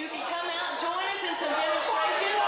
You can come out and join us in some demonstrations.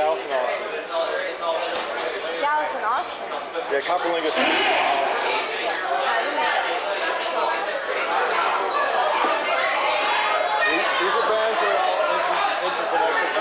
Dallas and Austin. Dallas and Austin? Yeah, Coprolingus. These are bands that are all interconnected.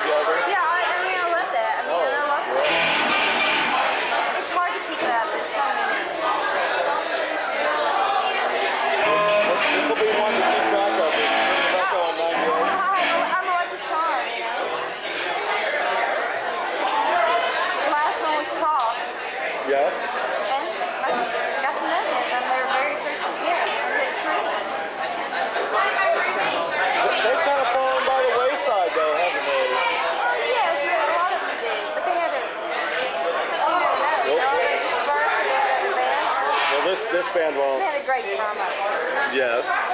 Yes.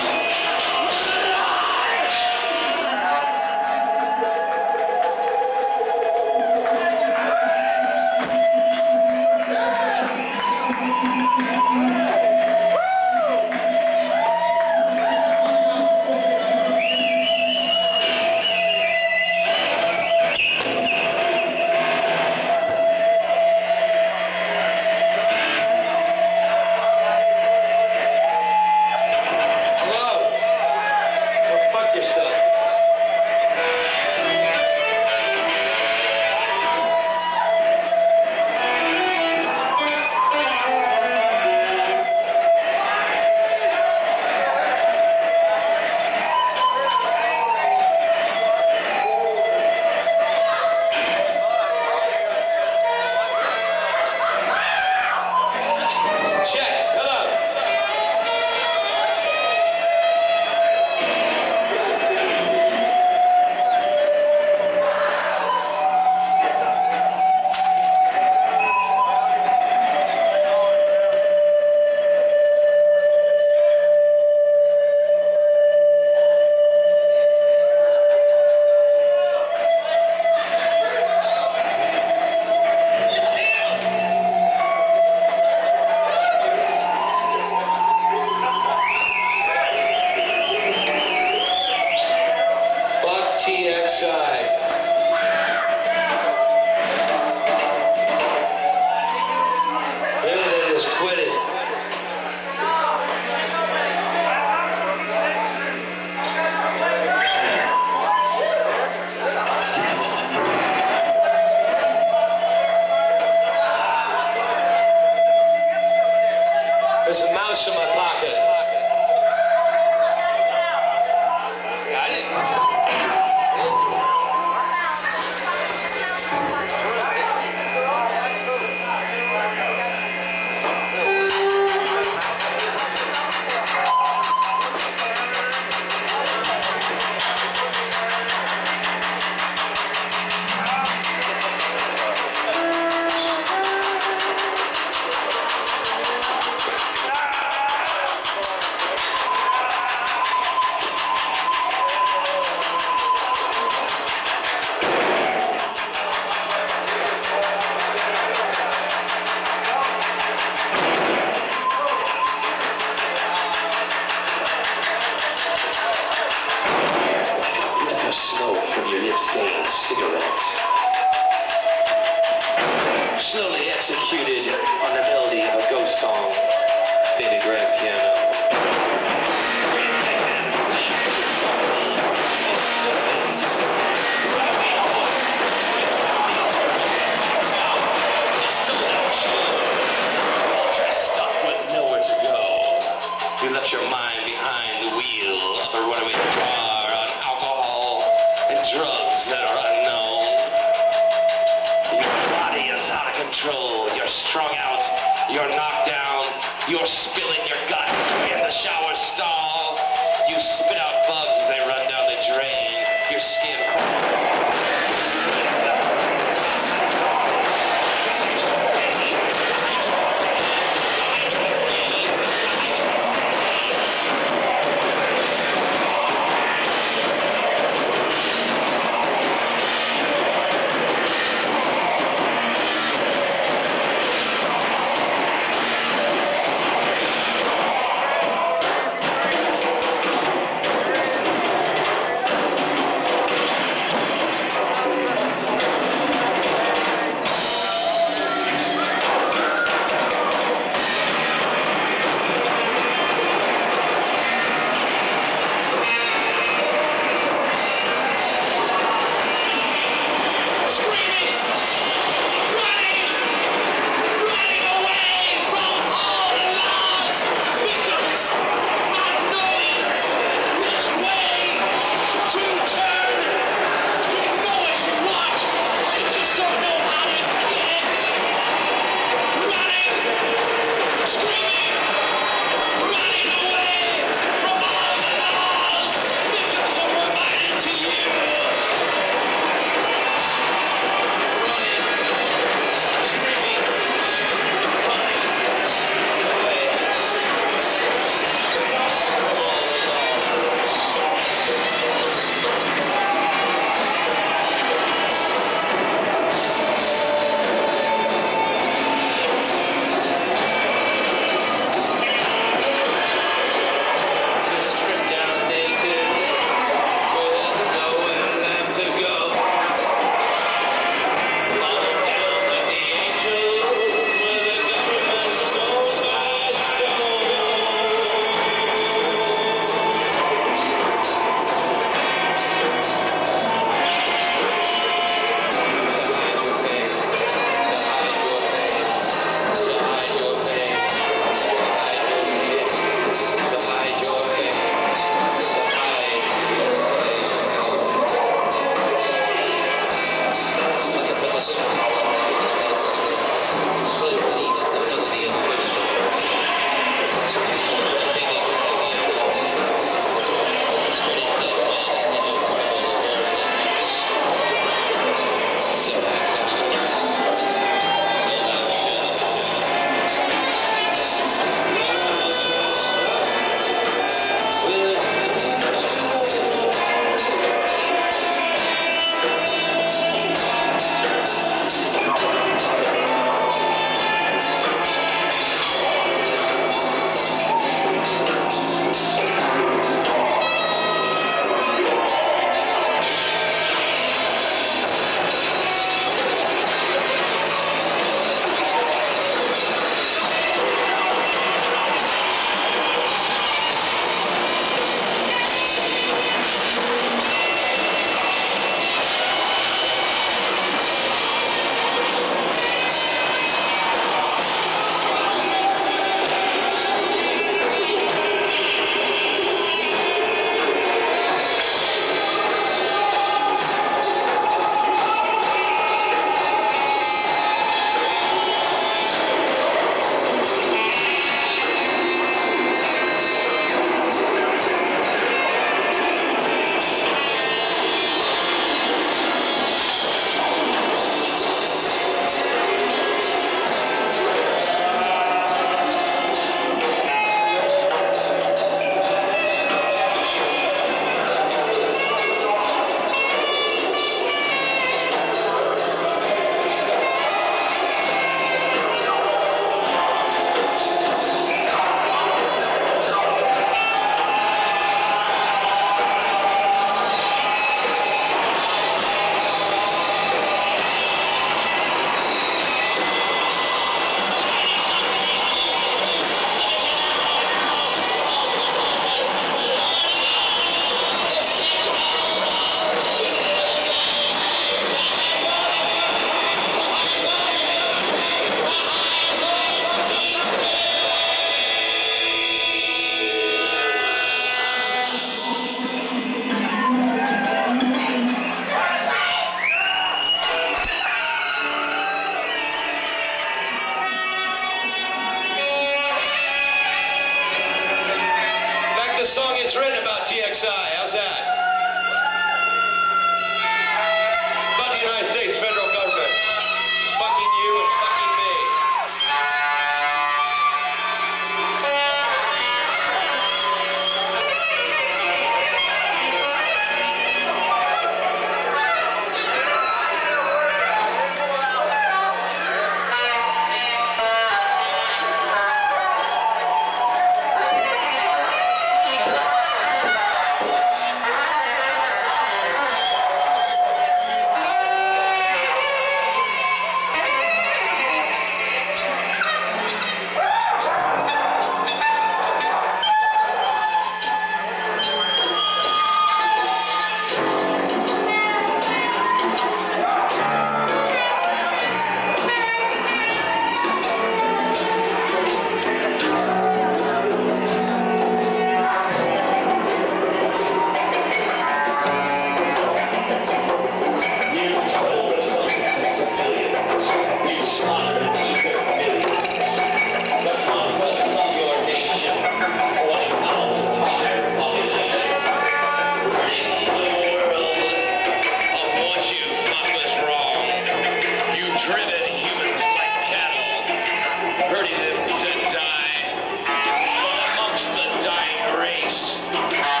Thank.